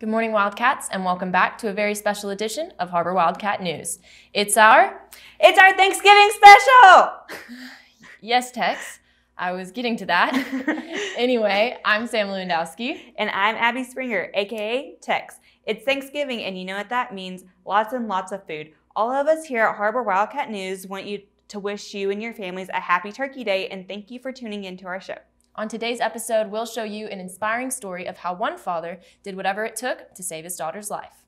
Good morning, Wildcats, and welcome back to a very special edition of Har-Ber Wildcat News. It's our It's our Thanksgiving special. yes, Tex. I was getting to that. anyway, I'm Sam Lewandowski. And I'm Abby Springer, aka Tex. It's Thanksgiving, and you know what that means lots and lots of food. All of us here at Har-Ber Wildcat News want you to wish you and your families a happy Turkey Day and thank you for tuning into our show. On today's episode, we'll show you an inspiring story of how one father did whatever it took to save his daughter's life.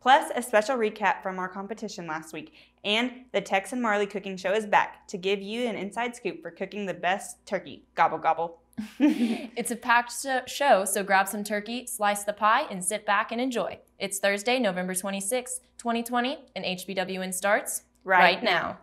Plus, a special recap from our competition last week. And the Tex and Marley cooking show is back to give you an inside scoop for cooking the best turkey. Gobble, gobble. it's a packed show, so grab some turkey, slice the pie, and sit back and enjoy. It's Thursday, November 26, 2020, and HBWN starts right, right now. now.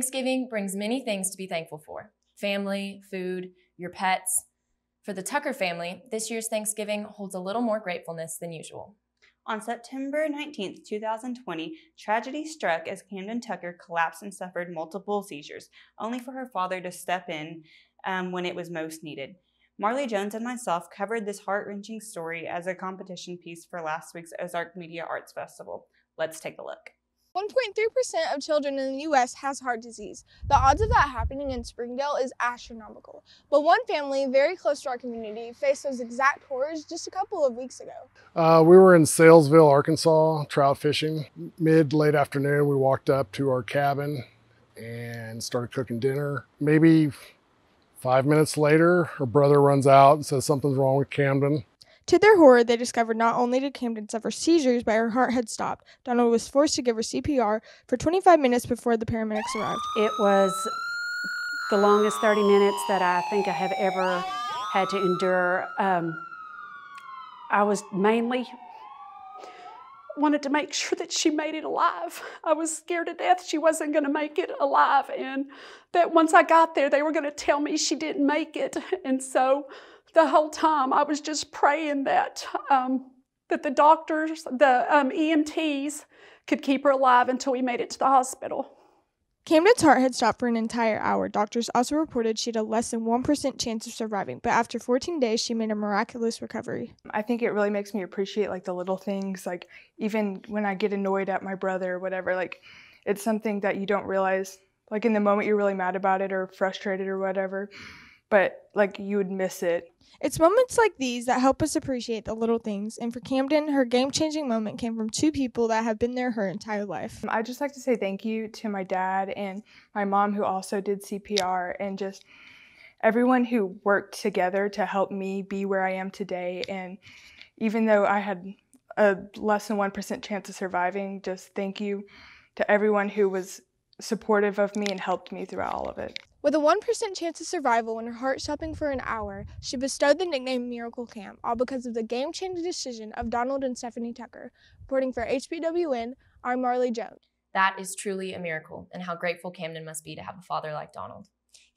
Thanksgiving brings many things to be thankful for family, food, your pets. For the Tucker family, this year's Thanksgiving holds a little more gratefulness than usual. On September 19, 2020, tragedy struck as Camden Tucker collapsed and suffered multiple seizures, only for her father to step in um, when it was most needed. Marley Jones and myself covered this heart wrenching story as a competition piece for last week's Ozark Media Arts Festival. Let's take a look. 1.3% of children in the U.S. has heart disease. The odds of that happening in Springdale is astronomical. But one family very close to our community faced those exact horrors just a couple of weeks ago. Uh, we were in Salesville, Arkansas, trout fishing. Mid late afternoon, we walked up to our cabin and started cooking dinner. Maybe five minutes later, her brother runs out and says something's wrong with Camden. To their horror, they discovered not only did Camden suffer seizures, but her heart had stopped. Donald was forced to give her CPR for 25 minutes before the paramedics arrived. It was the longest 30 minutes that I think I have ever had to endure. Um, I was mainly wanted to make sure that she made it alive. I was scared to death she wasn't going to make it alive, and that once I got there, they were going to tell me she didn't make it. And so the whole time I was just praying that um, that the doctors, the um, EMTs, could keep her alive until we made it to the hospital. Camden's heart had stopped for an entire hour. Doctors also reported she had a less than 1% chance of surviving, but after 14 days, she made a miraculous recovery. I think it really makes me appreciate like the little things, like even when I get annoyed at my brother or whatever, like it's something that you don't realize. Like in the moment, you're really mad about it or frustrated or whatever but like you would miss it. It's moments like these that help us appreciate the little things. And for Camden, her game changing moment came from two people that have been there her entire life. Um, I'd just like to say thank you to my dad and my mom, who also did CPR, and just everyone who worked together to help me be where I am today. And even though I had a less than 1% chance of surviving, just thank you to everyone who was supportive of me and helped me throughout all of it. With a 1% chance of survival and her heart stopping for an hour, she bestowed the nickname Miracle Cam, all because of the game changing decision of Donald and Stephanie Tucker. Reporting for HBWN, I'm Marley Jones. That is truly a miracle, and how grateful Camden must be to have a father like Donald.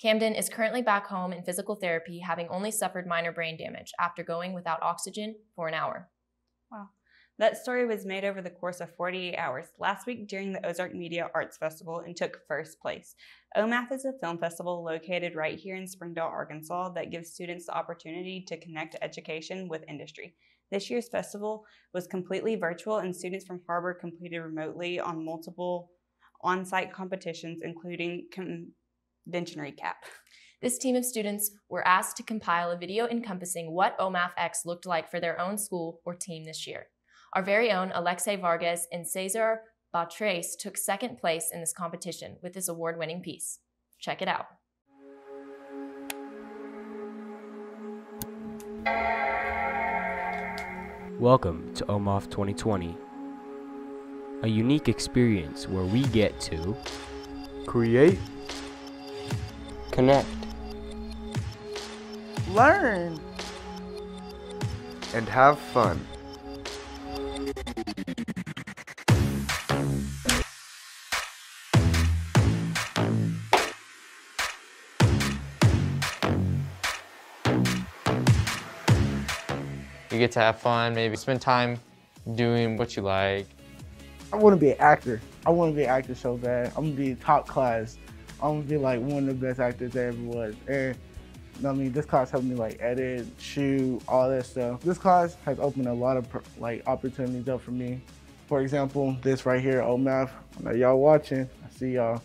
Camden is currently back home in physical therapy, having only suffered minor brain damage after going without oxygen for an hour. Wow. That story was made over the course of 48 hours last week during the Ozark Media Arts Festival and took first place. OMAF is a film festival located right here in Springdale, Arkansas that gives students the opportunity to connect education with industry. This year's festival was completely virtual and students from Har-Ber competed remotely on multiple on-site competitions including convention recap. This team of students were asked to compile a video encompassing what OMAF X looked like for their own school or team this year. Our very own Alexei Vargas and Cesar Batres took second place in this competition with this award winning piece. Check it out. Welcome to OMAF 2020, a unique experience where we get to create, connect, learn, and have fun. You get to have fun, maybe spend time doing what you like. I want to be an actor. I want to be an actor so bad. I'm gonna be top class. I'm gonna be like one of the best actors there ever was. And I mean, this class helped me like edit, shoot, all that stuff. This class has opened a lot of like opportunities up for me. For example, this right here, OMAF. Now y'all watching, I see y'all.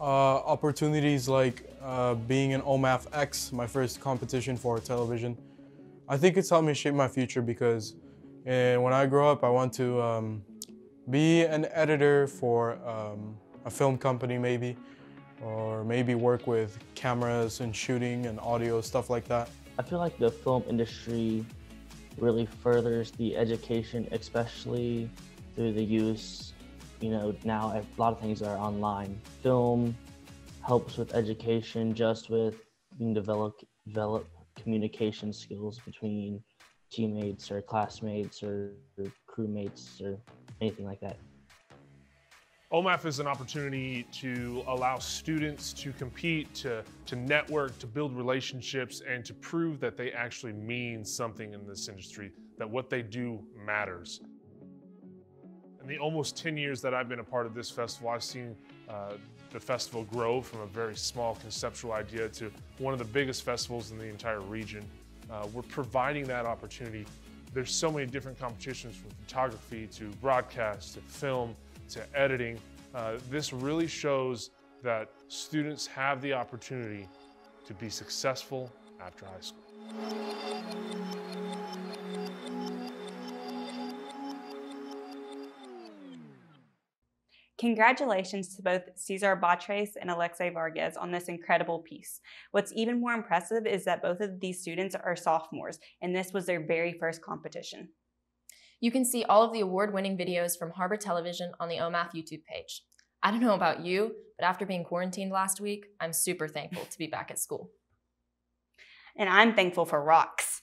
Uh, opportunities like uh, being in OMAF X, my first competition for television. I think it's helped me shape my future because uh, when I grow up, I want to um, be an editor for um, a film company maybe, or maybe work with cameras and shooting and audio, stuff like that. I feel like the film industry really furthers the education, especially through the use, you know, now a lot of things are online. Film helps with education just with being develop, develop communication skills between teammates or classmates or, or crewmates or anything like that. OMAF is an opportunity to allow students to compete, to, to network, to build relationships, and to prove that they actually mean something in this industry, that what they do matters. In the almost 10 years that I've been a part of this festival, I've seen uh, the festival grow from a very small conceptual idea to one of the biggest festivals in the entire region. Uh, we're providing that opportunity. There's so many different competitions from photography to broadcast to film to editing. Uh, this really shows that students have the opportunity to be successful after high school. Congratulations to both Cesar Batres and Alexei Vargas on this incredible piece. What's even more impressive is that both of these students are sophomores, and this was their very first competition. You can see all of the award-winning videos from Har-Ber Television on the OMAF YouTube page. I don't know about you, but after being quarantined last week, I'm super thankful to be back at school. And I'm thankful for rocks.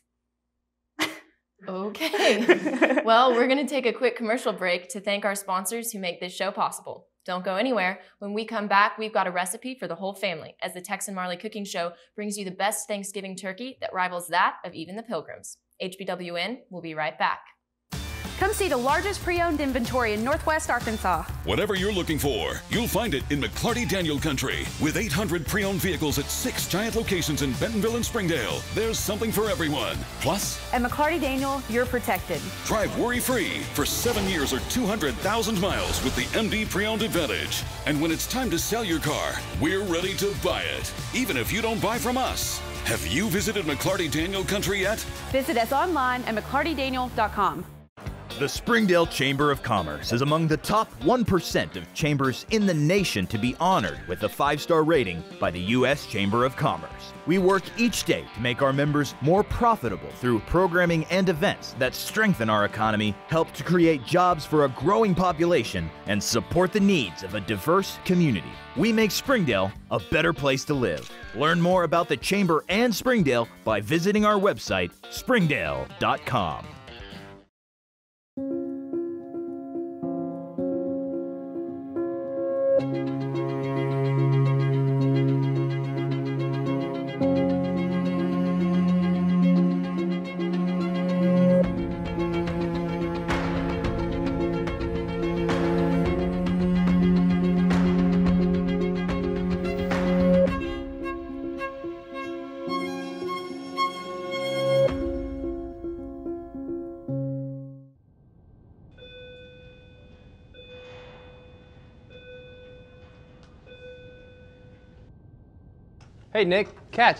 Okay. well, we're going to take a quick commercial break to thank our sponsors who make this show possible. Don't go anywhere. When we come back, we've got a recipe for the whole family as the Tex and Marley Cooking Show brings you the best Thanksgiving turkey that rivals that of even the Pilgrims. HBWN will be right back. Come see the largest pre-owned inventory in Northwest Arkansas. Whatever you're looking for, you'll find it in McLarty Daniel Country. With 800 pre-owned vehicles at six giant locations in Bentonville and Springdale, there's something for everyone. Plus, at McLarty Daniel, you're protected. Drive worry-free for seven years or 200,000 miles with the MD Pre-Owned Advantage. And when it's time to sell your car, we're ready to buy it, even if you don't buy from us. Have you visited McLarty Daniel Country yet? Visit us online at mclartydaniel.com. The Springdale Chamber of Commerce is among the top 1% of chambers in the nation to be honored with a five star rating by the U.S. Chamber of Commerce. We work each day to make our members more profitable through programming and events that strengthen our economy, help to create jobs for a growing population, and support the needs of a diverse community. We make Springdale a better place to live. Learn more about the Chamber and Springdale by visiting our website, springdale.com. Hey, Nick, catch.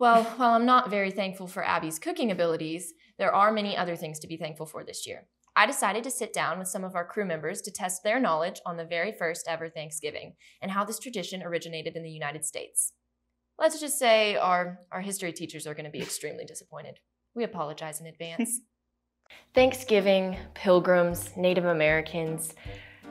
Well, while I'm not very thankful for Abby's cooking abilities, there are many other things to be thankful for this year. I decided to sit down with some of our crew members to test their knowledge on the very first ever Thanksgiving and how this tradition originated in the United States. Let's just say our, our history teachers are going to be extremely disappointed. We apologize in advance. Thanksgiving, pilgrims, Native Americans,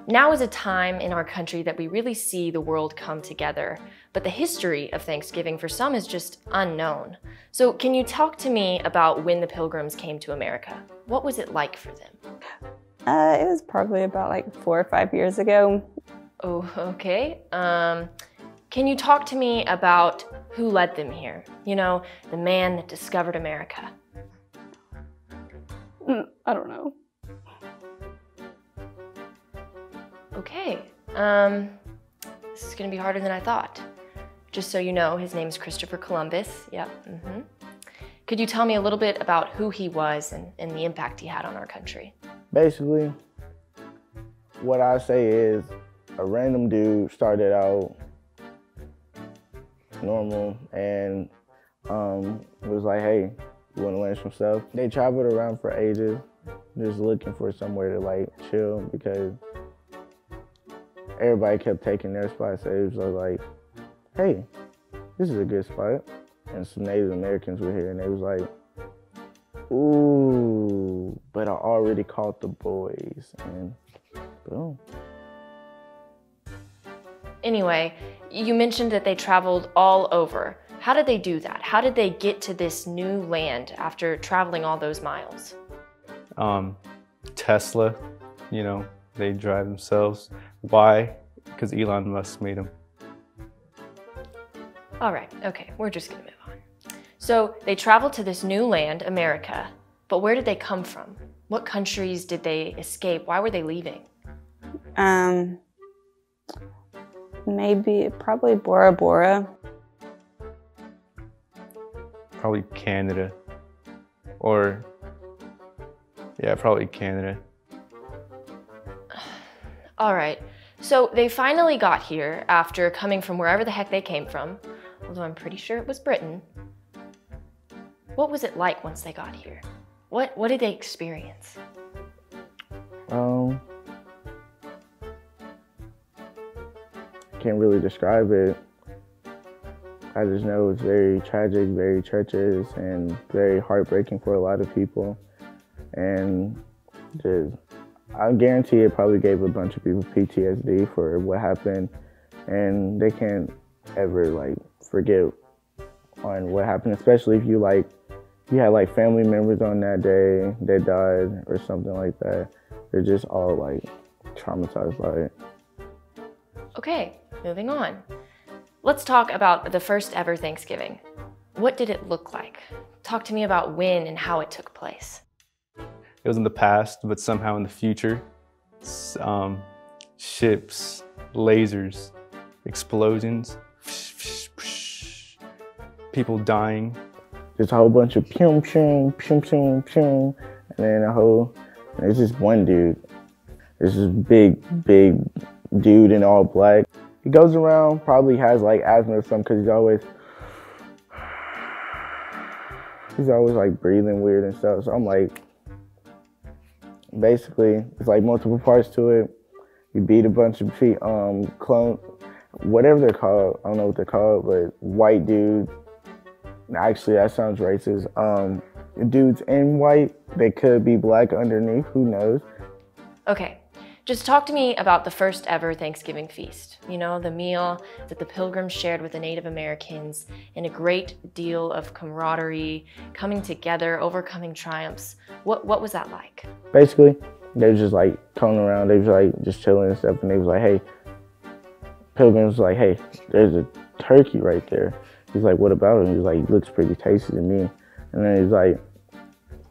now is a time in our country that we really see the world come together, but the history of Thanksgiving for some is just unknown. So, can you talk to me about when the Pilgrims came to America? What was it like for them? Uh, it was probably about like four or five years ago. Oh, okay. Um, can you talk to me about who led them here? You know, the man that discovered America. Mm, I don't know. Okay, um, this is gonna be harder than I thought. Just so you know, his name's Christopher Columbus. Yep. Mm -hmm. Could you tell me a little bit about who he was and, and the impact he had on our country? Basically, what I say is a random dude started out normal and um, was like, hey, you want to learn some stuff? They traveled around for ages, just looking for somewhere to like chill because everybody kept taking their spots. So it was like, hey, this is a good spot. And some Native Americans were here and they was like, ooh, but I already caught the boys. And boom. Anyway, you mentioned that they traveled all over. How did they do that? How did they get to this new land after traveling all those miles? Um, Tesla, you know, they drive themselves. Why? Because Elon Musk made them. All right, okay, we're just gonna move on. So they traveled to this new land, America, but where did they come from? What countries did they escape? Why were they leaving? Um, maybe, probably Bora Bora. Probably Canada. Or, yeah, probably Canada. All right, so they finally got here after coming from wherever the heck they came from, although I'm pretty sure it was Britain. What was it like once they got here? What, what did they experience? Um, can't really describe it. I just know it's very tragic, very treacherous, and very heartbreaking for a lot of people. And just I guarantee it probably gave a bunch of people PTSD for what happened, and they can't ever like forget on what happened, especially if you like you had like family members on that day that died or something like that. They're just all like traumatized by it. Okay, moving on. Let's talk about the first ever Thanksgiving. What did it look like? Talk to me about when and how it took place. It was in the past, but somehow in the future. Um, ships, lasers, explosions, people dying. Just a whole bunch of pum pum pum pum pum, and then a whole. It's just one dude. This big, big dude in all black. He goes around, probably has like asthma or something, because he's always he's always like breathing weird and stuff. So I'm like, basically. It's like multiple parts to it. You beat a bunch of feet, um, clone, whatever they're called. I don't know what they're called, but white dudes. Actually, that sounds racist. Um, dudes in white, they could be black underneath. Who knows? Okay, just talk to me about the first ever Thanksgiving feast. You know, the meal that the pilgrims shared with the Native Americans and a great deal of camaraderie, coming together, overcoming triumphs. What, what was that like? Basically, they was just like coming around, they was like just chilling and stuff, and they was like, hey, pilgrims was like, hey, there's a turkey right there. He's like, what about him? He's like, looks pretty tasty to me. And then he's like,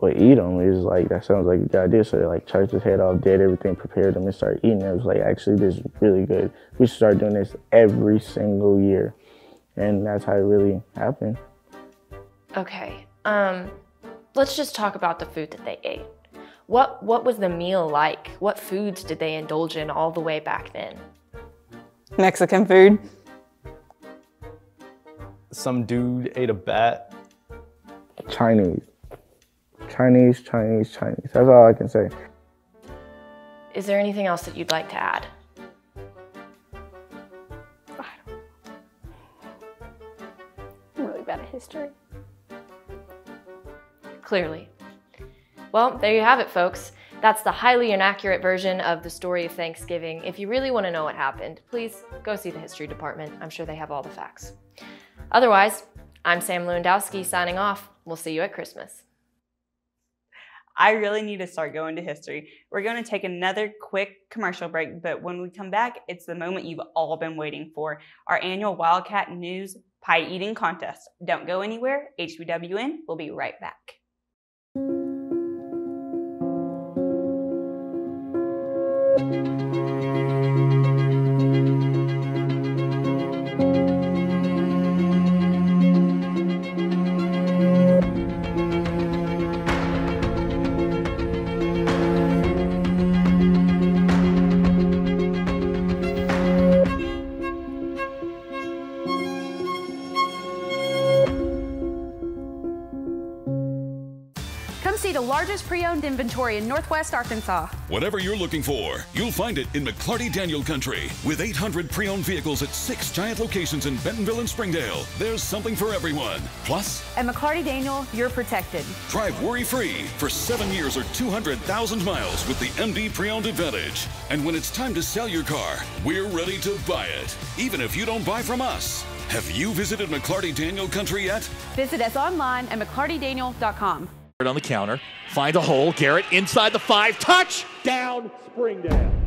well, eat them. He's like, that sounds like a good idea. So they like chopped his head off, did everything, prepared them, and started eating. It was like, actually, this is really good. We should start doing this every single year. And that's how it really happened. Okay. Um, let's just talk about the food that they ate. What, what was the meal like? What foods did they indulge in all the way back then? Mexican food. some dude ate a bat. Chinese. Chinese, Chinese, Chinese. That's all I can say. Is there anything else that you'd like to add? I'm really bad at history. Clearly. Well, there you have it, folks. That's the highly inaccurate version of the story of Thanksgiving. If you really want to know what happened, please go see the history department. I'm sure they have all the facts. Otherwise, I'm Sam Lewandowski signing off. We'll see you at Christmas. I really need to start going to history. We're going to take another quick commercial break, but when we come back, it's the moment you've all been waiting for our annual Wildcat News Pie Eating Contest. Don't go anywhere. HBWN will be right back. Pre-owned inventory in Northwest Arkansas. Whatever you're looking for, you'll find it in McLarty Daniel Country. With 800 pre owned vehicles at six giant locations in Bentonville and Springdale, there's something for everyone. Plus, At McLarty Daniel, you're protected. drive worry free for seven years or 200,000 miles with the MD Pre Owned Advantage. And when it's time to sell your car, we're ready to buy it, even if you don't buy from us. Have you visited McLarty Daniel Country yet? Visit us online at mclartydaniel.com. on the counter, find a hole. Garrett inside the five, touchdown, Springdale.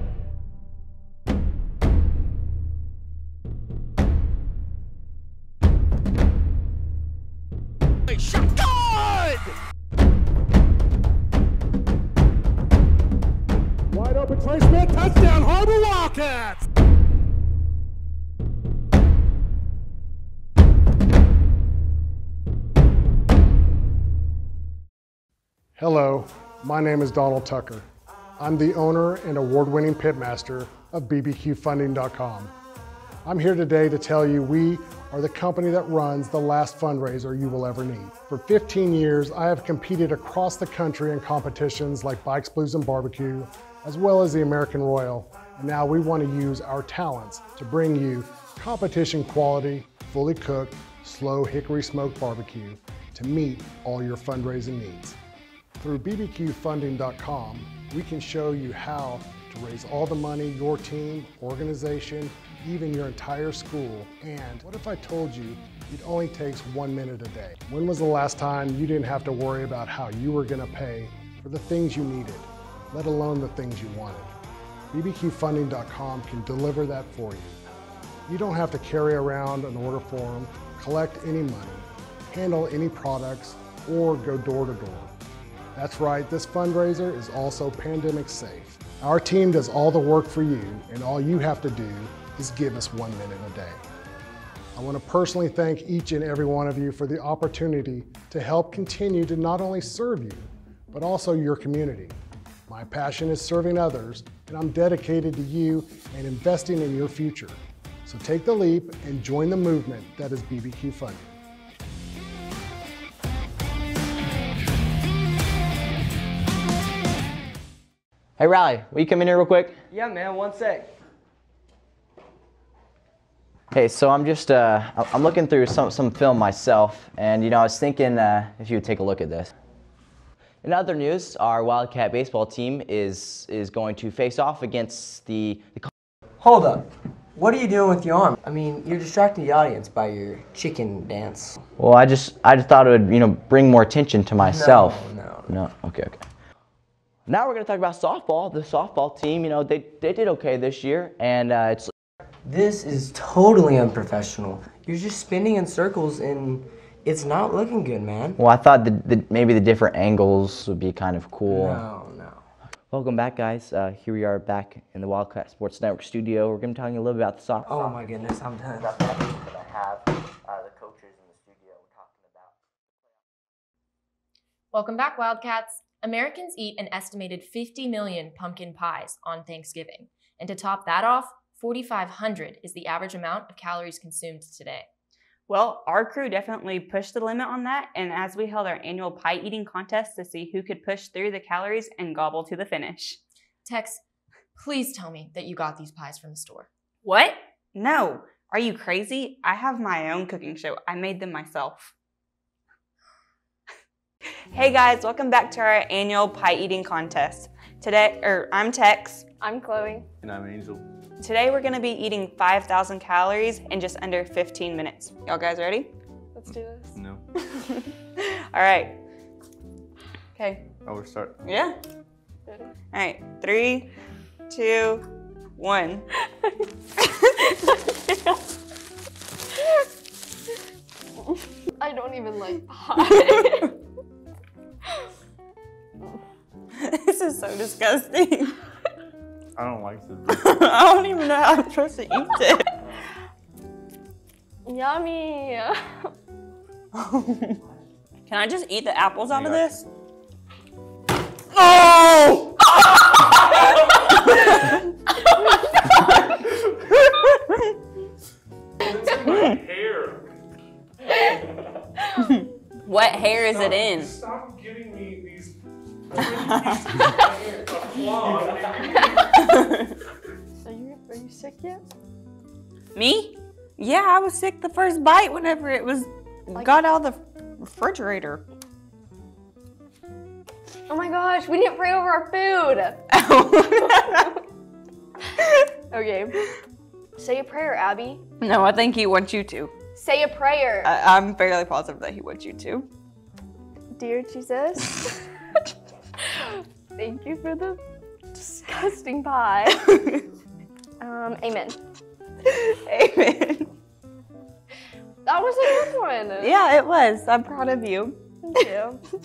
My name is Donald Tucker. I'm the owner and award-winning pitmaster of bbqfunding.com. I'm here today to tell you we are the company that runs the last fundraiser you will ever need. For 15 years, I have competed across the country in competitions like Bikes, Blues, and Barbecue, as well as the American Royal. And now we want to use our talents to bring you competition quality, fully cooked, slow hickory smoked barbecue to meet all your fundraising needs. Through bbqfunding.com, we can show you how to raise all the money your team, organization, even your entire school. And what if I told you it only takes one minute a day? When was the last time you didn't have to worry about how you were going to pay for the things you needed, let alone the things you wanted? bbqfunding.com can deliver that for you. You don't have to carry around an order form, collect any money, handle any products, or go door to door. That's right, this fundraiser is also pandemic safe. Our team does all the work for you, and all you have to do is give us one minute a day. I want to personally thank each and every one of you for the opportunity to help continue to not only serve you, but also your community. My passion is serving others, and I'm dedicated to you and investing in your future. So take the leap and join the movement that is BBQ Funding. Hey, Riley, will you come in here real quick? Yeah, man, one sec. Hey, so I'm just uh, I- I'm looking through some some film myself, and you know I was thinking uh, if you would take a look at this. In other news, our Wildcat baseball team is is going to face off against the. the Hold up. What are you doing with your arm? I mean, you're distracting the audience by your chicken dance. well, I just I just thought it would you know bring more attention to myself. no, No. Okay. Okay. Now we're gonna talk about softball. The softball team, you know, they they did okay this year, and uh, it's. This is totally unprofessional. You're just spinning in circles and it's not looking good, man. Well, I thought that maybe the different angles would be kind of cool. No, no. Welcome back, guys. Uh, here we are back in the Wildcat Sports Network studio. We're going to be talking a little bit about the soccer. Oh my goodness, I'm done. That I have uh, the coaches in the studio talking about. Welcome back, Wildcats. Americans eat an estimated 50 million pumpkin pies on Thanksgiving. And to top that off, 4,500 is the average amount of calories consumed today. Well, our crew definitely pushed the limit on that, and as we held our annual pie eating contest to see who could push through the calories and gobble to the finish. Tex, please tell me that you got these pies from the store. What? No. Are you crazy? I have my own cooking show. I made them myself. Hey guys, welcome back to our annual pie eating contest. Today, or I'm Tex. I'm Chloe. And I'm Angel. Today we're gonna be eating 5,000 calories in just under 15 minutes. Y'all guys ready? Let's do this. No. All right. Okay. Oh, we're start. Yeah. Ready? All right. Three, two, one. I don't even like pie. This is so disgusting. I don't like this. I don't even know how I'm supposed to eat it. Yummy. Can I just eat the apples out of this? Oh! hair. what hair is it in? Stop giving me these. Are you are you sick yet? Me? Yeah, I was sick the first bite whenever it was got out of the refrigerator. Oh my gosh, we didn't pray over our food. okay. Say a prayer, Abby. No, I think he wants you to. Say a prayer. I, I'm fairly positive that he wants you to. Dear Jesus, thank you for the disgusting pie. um, amen. Amen. That was a good one. Yeah, it was. I'm proud of you. Thank you.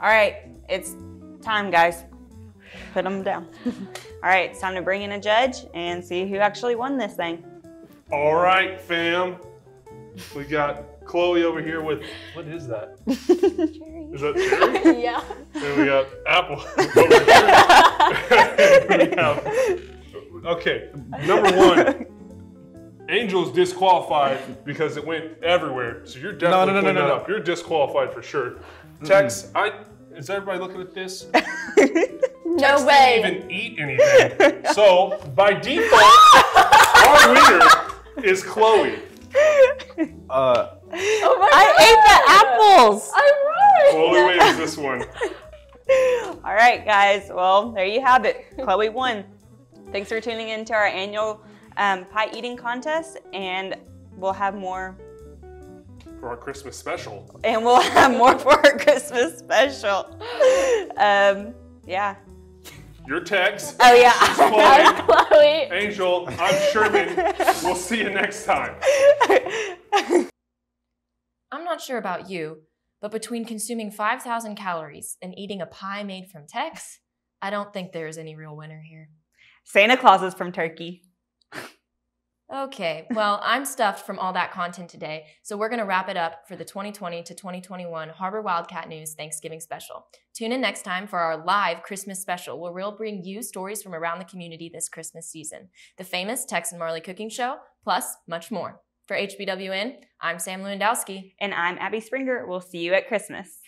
All right, it's time, guys. Put them down. All right, it's time to bring in a judge and see who actually won this thing. All right, fam. We got Chloe over here with what is that? Is that cherry? yeah. And we got apple. over here. have, okay, number one. Angel's disqualified because it went everywhere. So you're definitely no, no, cleaning no, that no. up. You're disqualified for sure. Tex, I is everybody looking at this? No Tex way. Didn't even eat anything. so by default, our winner is Chloe. Uh, Oh my I ate the apples. I'm right. Chloe wins this one. All right, guys. Well, there you have it. Chloe won. Thanks for tuning in to our annual um, pie eating contest, and we'll have more. For our Christmas special. And we'll have more for our Christmas special. Um, yeah. Your text. Oh yeah. She's Chloe. Chloe. Angel, I'm Sherman. We'll see you next time. I'm not sure about you, but between consuming 5,000 calories and eating a pie made from Tex, I don't think there's any real winner here. Santa Claus is from Turkey. Okay, well, I'm stuffed from all that content today, so we're going to wrap it up for the 2020 to 2021 Har-Ber Wildcat News Thanksgiving special. Tune in next time for our live Christmas special, where we'll bring you stories from around the community this Christmas season, the famous Tex and Marley cooking show, plus much more. For HBWN, I'm Sam Lewandowski. And I'm Abby Springer. We'll see you at Christmas.